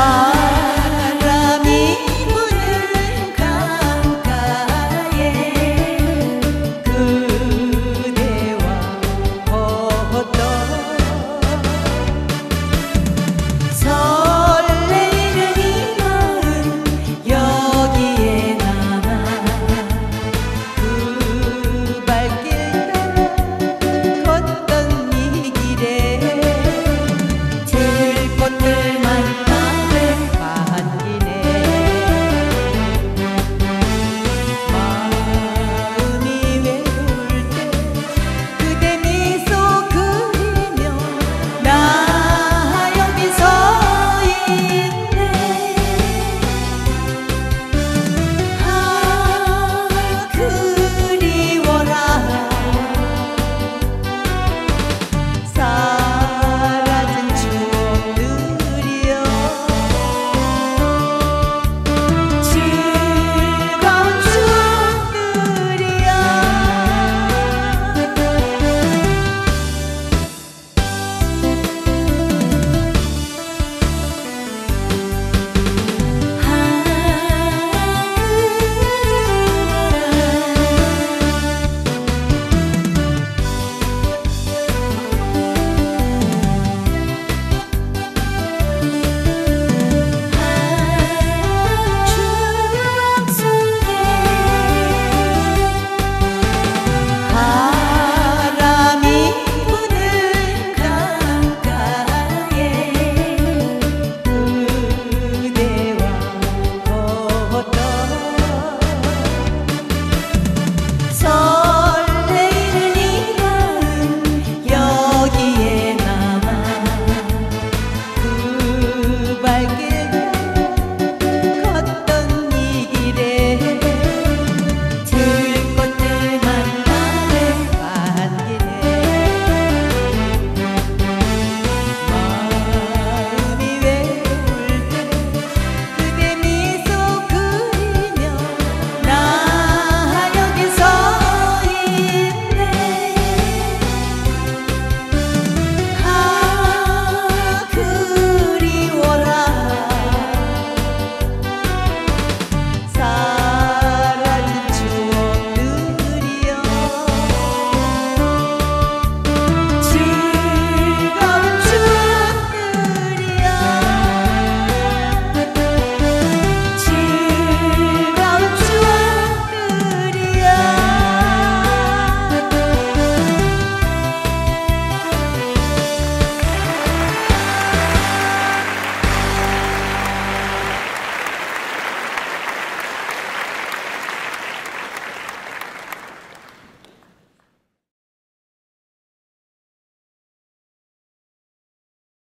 time.